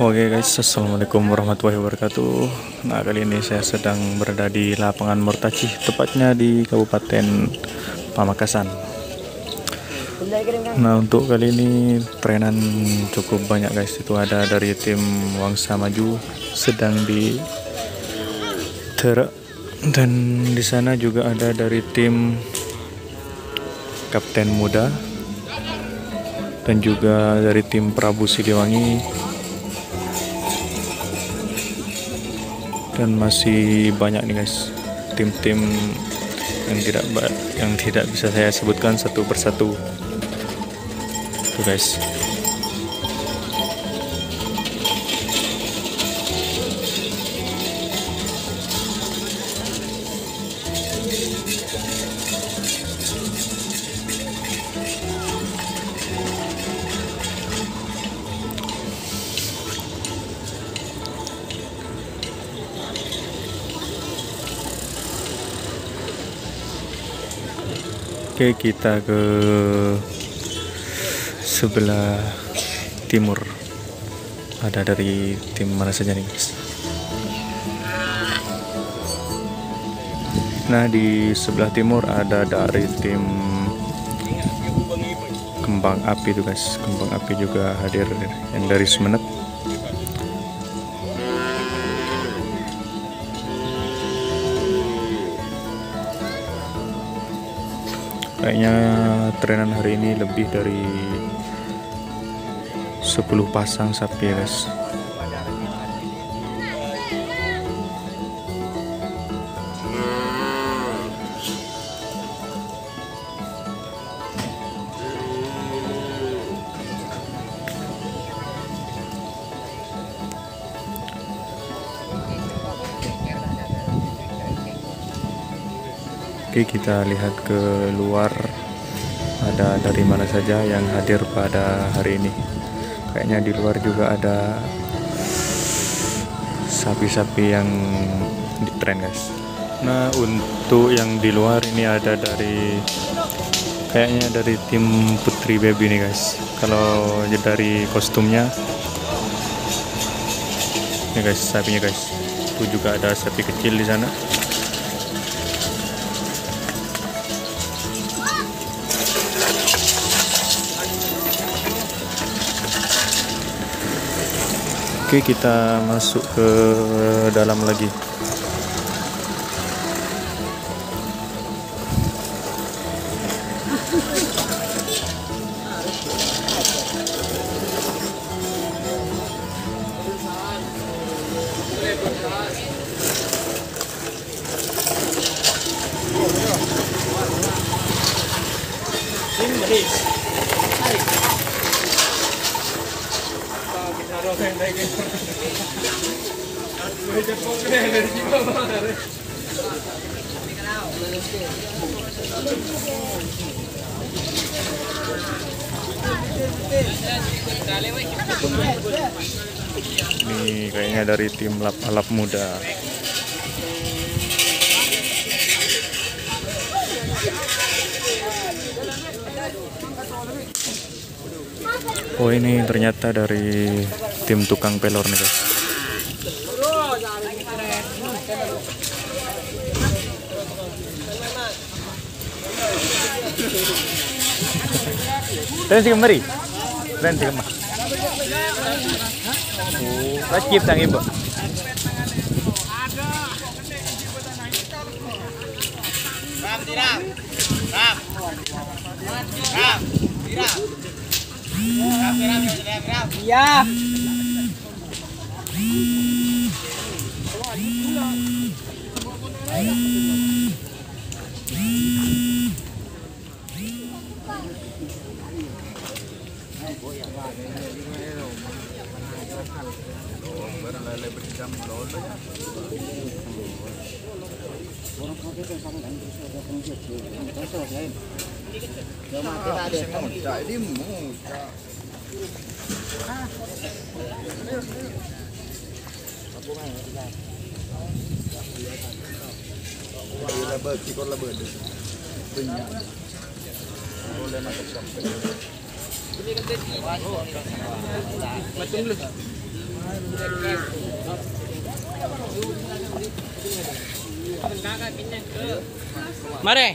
Oke guys, assalamualaikum warahmatullahi wabarakatuh. Nah kali ini saya sedang berada di lapangan Murtaci, tepatnya di Kabupaten Pamekasan. Nah untuk kali ini trenan cukup banyak guys. Itu ada dari tim Wangsa Maju sedang di Terak dan di sana juga ada dari tim Kapten Muda dan juga dari tim Prabu Siliwangi dan masih banyak nih guys. Tim-tim yang tidak yang tidak bisa saya sebutkan satu persatu. Tuh guys Oke kita ke sebelah timur. Ada dari tim mana saja nih guys Nah di sebelah timur ada dari tim kembang api tuh guys. Kembang api juga hadir. Yang dari Sumeneb kayaknya trenan hari ini lebih dari 10 pasang sapi ya guys Oke kita lihat ke luar. Ada dari mana saja yang hadir pada hari ini? Kayaknya di luar juga ada sapi-sapi yang di tren guys. Nah untuk yang di luar ini ada dari kayaknya dari tim Putri Baby nih guys. Kalau dari kostumnya ini guys sapinya guys. Itu juga ada sapi kecil di sana Oke kita masuk ke dalam lagi Ini kayaknya dari tim lap alap muda. Oh ini ternyata dari tim tukang pelor nih guys. Dan si kemari. Dan si kemari. Wajib sang ibu. Ram, tiram. Ram. Ram. Tiram. Ram, tiram, tiram, ram. Iya. le brindiamo l'olio. Ah, si muta, è di muta. Đây là bờ, chỉ còn là bờ đi. Bình nhá. Còn lên là tập sập. Mà lực. மரே